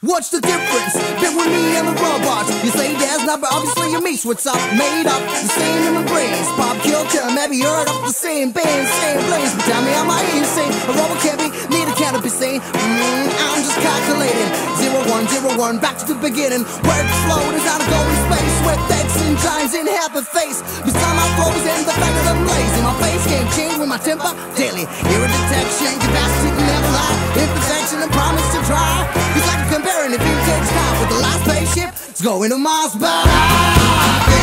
what's the difference between me and the robots? You say there's not, but obviously you miss what's up. Made up, the same in my brains. Pop culture, maybe heard of the same band, same place. But tell me, am I insane? A robot can't be, neither can it be sane. Mm, I'm just calculating. Zero one, zero one, back to the beginning. Where the flow is out of space. With X and giants in half a face. Beside and the fact that I'm lazy. My face can't change with my temper daily. Error detection, capacity to never lie. Imperfection and promise to try. It's like comparing a vintage car with the last spaceship. It's going to Mars, but I've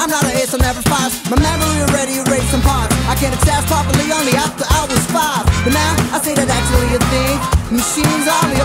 I'm not an ace, I never fast. My memory already erased some parts. I can't access properly only after I was five. But now I say that actually a thing. Machines are only